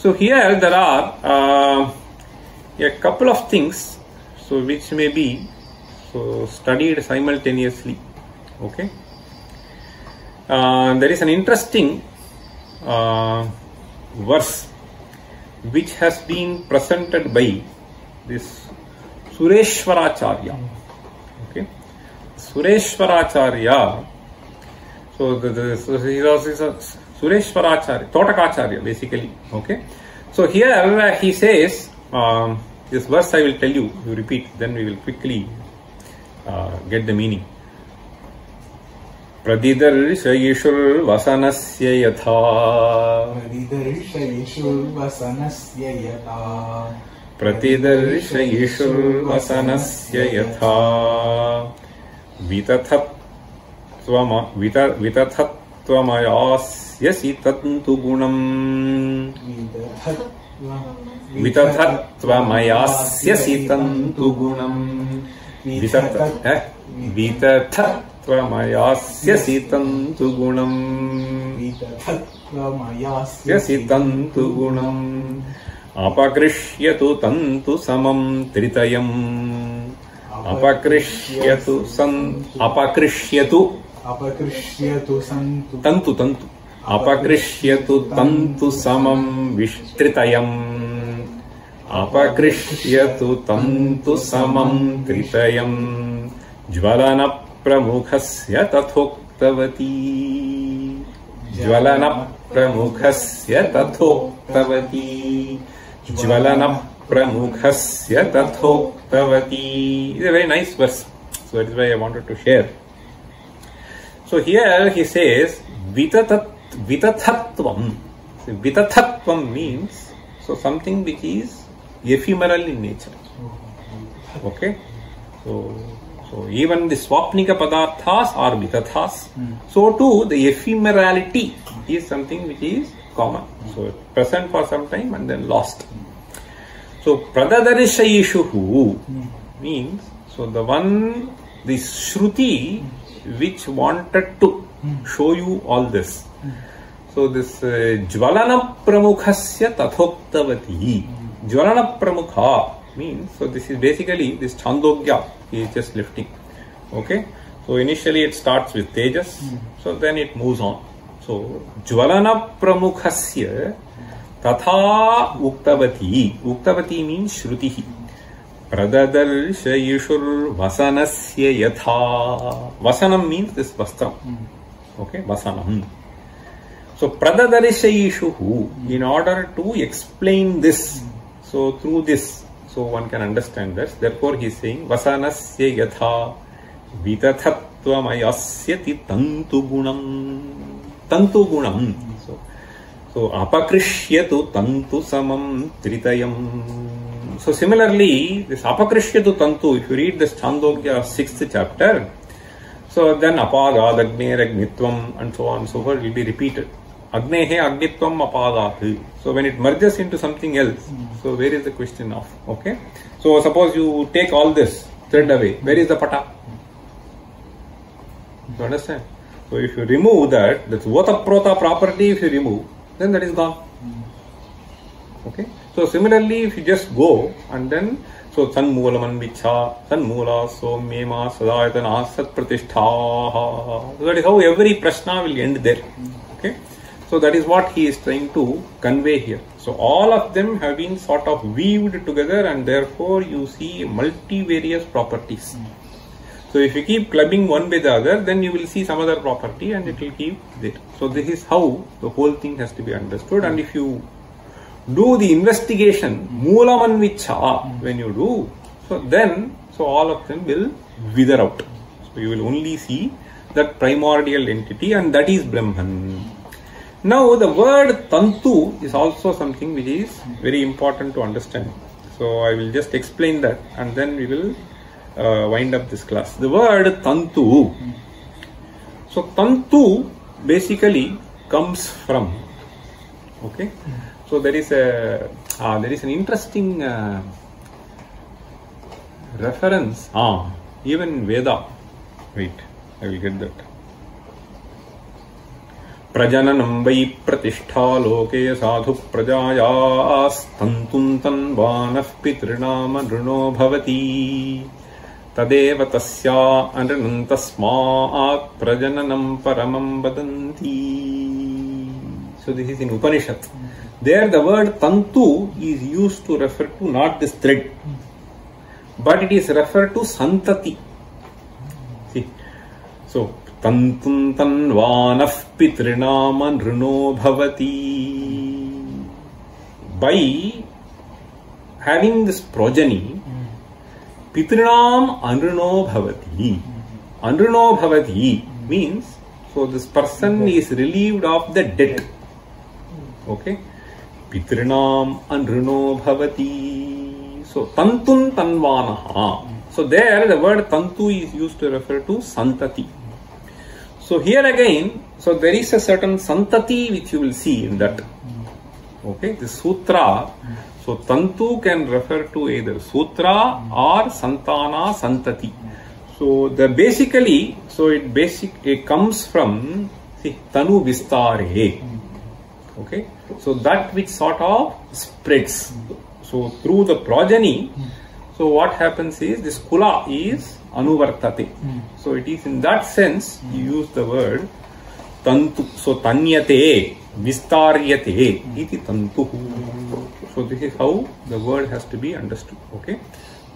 So here there are a couple of things, so which may be so studied simultaneously. Okay, uh, there is an interesting uh, verse which has been presented by this Sureshwaracharya. Okay, Sureshwaracharya. So the, the so he was he's a Sureshwaracharya, Totakacharya basically. Okay, so here he says um, this verse I will tell you. You repeat, then we will quickly uh, get the meaning. प्रदिदर्शयिषुर्वसनस्य यथा प्रदिदर्शयिषुर्वसनस्य यथा प्रतिदर्शयिषुर्वसनस्य यथा वितथत्वमयास्यसि तत्तु गुणम् वितथत्वमयास्यसि तन्तु गुणम् वितथत्वमयास्यसि तन्तु वितथत्वमयास्यसि तन्तु गुणम् अपकृष्यतु तन्तु समं त्रितयम् अपकृष्यतु सन् अपकृष्यतु अपकृष्यतु सन्तु तन्तु तन्तु अपकृष्यतु तन्तु समं विस्त्रितयम् अपकृष्यतु तन्तु समं त्रितयम् ज्वलनप्रमुखस्य तथोक्तवती ज्वलनप्रमुखस्य तथोक्तवती ज्वलन प्रमुख से तथोक्तवती very nice verse so it why I wanted to share so here he says वितथत्व वितथत्व means so something which is ephemeral in nature okay so so even the स्वाप्निक पदार्थास are वितथास so to the ephemerality is something which is comma. So present for some time and then lost. So pradadarishaishuhu means so the one the Shruti which wanted to show you all this. So this uh, Jwalana Pramukhasya Tathoktavati. Jwalana Pramukha means so this is basically this Chandogya he is just lifting. Okay. So initially it starts with Tejas, so then it moves on. So ज्वलन प्रमुख से तथा उक्तवती उक्तवती mean श्रुति श्रुतिः से यथा वसनं मीन दिस वस्त्र ओके वसनम् so प्रददर्शयिषुः in order to explain this so through this so one can understand this Therefore, four is saying वसन से यथा tantu gunam. तंतु गुणम सो so apakrishyatu tantu samam tritayam so similarly this apakrishyatu tantu if you read this chandogya 6th chapter so then apagat agner agnitvam and so on and so forth will be repeated agnehe agnitvam apagat so when it merges into something else so where is the question of okay so suppose you take all this thread away where is the pata you understand So if you remove that, that's pratha property if you remove, then that is gone. Okay. So similarly, if you just go and then so Sanmoolam Anvicha, Sanmoola Somyema Sadayatana Sat Pratishtha. So that is how every prashna will end there. Okay. So that is what he is trying to convey here. So all of them have been sort of weaved together and therefore you see multivarious properties. So if you keep clubbing one with the other, then you will see some other property and it will keep there. So this is how the whole thing has to be understood. And if you do the investigation, mulamanvicha, when you do, so then, so all of them will wither out. So you will only see that primordial entity and that is Brahman. Now the word tantu is also something which is very important to understand. So I will just explain that and then we will uh, wind up this class. The word tantu. So tantu basically comes from. Okay. So there is a uh, there is an interesting uh, reference. Ah, uh, even Veda. Wait, I will get that. प्रजननम वै प्रतिष्ठा लोके साधु प्रजायास्तन्तुं तन्वानः पितृणाम ऋणो भवति తదేవ తస్యా అనృణంతస్మాత్ ప్రజననం పరమం వదంతి so this is in Upanishad there the word తంతు is use to refer to not this thread but it is refer to సంతతి సో తంతు తన్వాన పితృనామ నృణో భవతి బై హ్యావింగ్ దిస్ ప్రోజనీ पितृणाम अनृणो भवती अनृणो भवती means so this person is relieved of the debt okay पितृणाम अनृणो भवती सो तंतुन तन्वान सो देर द वर्ड तंतु is use to refer to संतति so here again so there is a certain संतति which you will see in that okay this sutra so तंतु can refer to either सूत्र are संताना संतति so the basically so it basic it comes from तनु विस्तार okay so that which sort of spreads so through the progeny so what happens is this कुला is अनुवर्तते so it is in that sense you use the word तंतु so तन्यते विस्तार्यते इति तंतु So this is how the word has to be understood. Okay.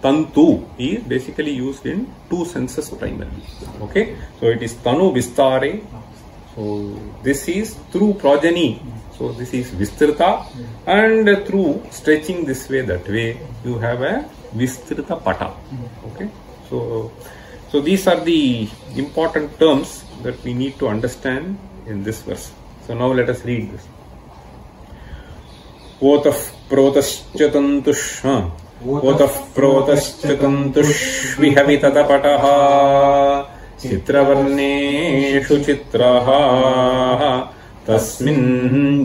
Tantu is basically used in two senses primarily. Okay. So it is Tanu Vistare. So this is through progeny. So this is Vistrita. And through stretching this way, that way, you have a Vistrita Pata. Okay. So, so these are the important terms that we need to understand in this verse. So now let us read this. ओतः प्रोतश्च तन्तुः ओतः प्रोतश्च तन्तुष्विहविततपटः चित्रवर्णेषु चित्रः तस्मिन्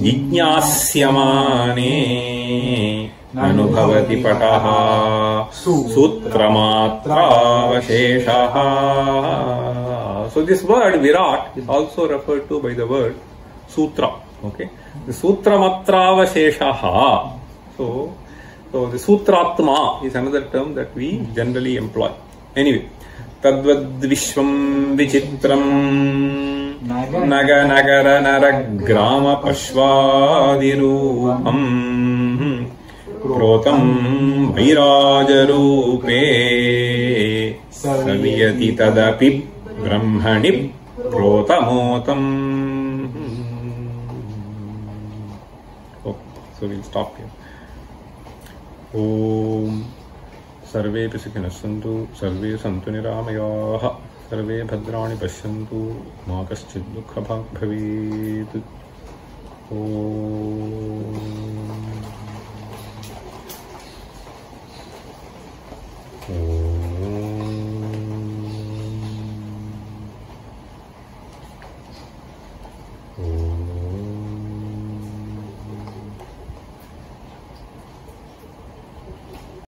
जिज्ञास्यमाने ननुभवति पटः सूत्रमात्रावशेषः So this word वर्ड सूत्र okay Okay. The Sutra Matravasheshaha. So, so the Sutratma is another term that we generally employ. Anyway, तद्वद्विश्वं विचित्रम् नग नगर नर ग्राम पश्वादिरूपम् प्रोतम् वैराजरूपे सवियति तदपि ब्रह्मणि प्रोतमोतम् So तो we'll stop here. Om सर्वे सन्त सर्वे सन्तु निरामयाः सर्वे भद्रा पश्यन्तु मा कश्चित् दुःखभाग् भवेत्